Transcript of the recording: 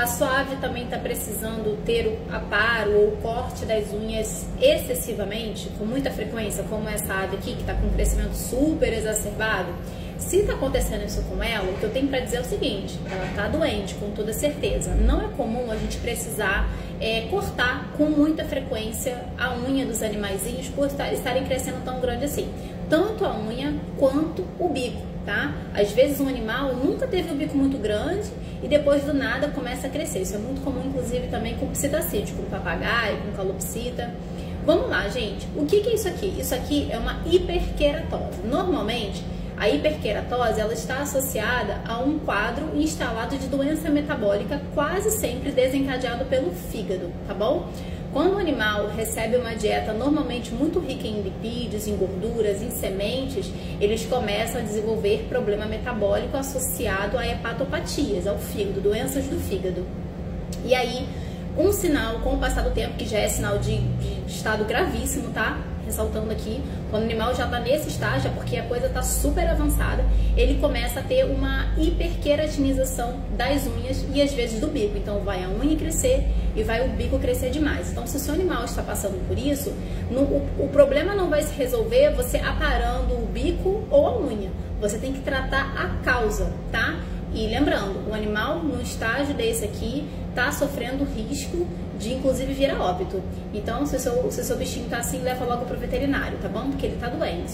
A sua ave também está precisando ter o aparo ou o corte das unhas excessivamente, com muita frequência, como essa ave aqui, que está com um crescimento super exacerbado. Se está acontecendo isso com ela, o que eu tenho para dizer é o seguinte: ela está doente, com toda certeza. Não é comum a gente precisar é, cortar com muita frequência a unha dos animaizinhos por estarem crescendo tão grande assim. Tanto a unha quanto o bico, tá? Às vezes um animal nunca teve o bico muito grande e depois do nada começa a crescer. Isso é muito comum, inclusive, também com psitacídeo, com papagaio, com calopsita. Vamos lá, gente. O que, que é isso aqui? Isso aqui é uma hiperqueratose. Normalmente, a hiperqueratose ela está associada a um quadro instalado de doença metabólica quase sempre desencadeado pelo fígado, tá bom? Quando o animal recebe uma dieta normalmente muito rica em lipídios, em gorduras, em sementes, eles começam a desenvolver problema metabólico associado a hepatopatias, ao fígado, doenças do fígado. E aí, um sinal com o passar do tempo, que já é sinal de, de estado gravíssimo, tá? ressaltando aqui, quando o animal já está nesse estágio, é porque a coisa está super avançada, ele começa a ter uma hiperqueratinização das unhas e às vezes do bico. Então vai a unha crescer e vai o bico crescer demais. Então se o seu animal está passando por isso, no, o, o problema não vai se resolver você aparando o bico ou a unha. Você tem que tratar a causa, tá? E lembrando, o animal no estágio desse aqui está sofrendo risco de inclusive vir a óbito. Então, se o seu, se seu bichinho está assim, leva logo para o veterinário, tá bom? Porque ele está doente.